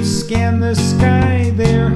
scan the sky, their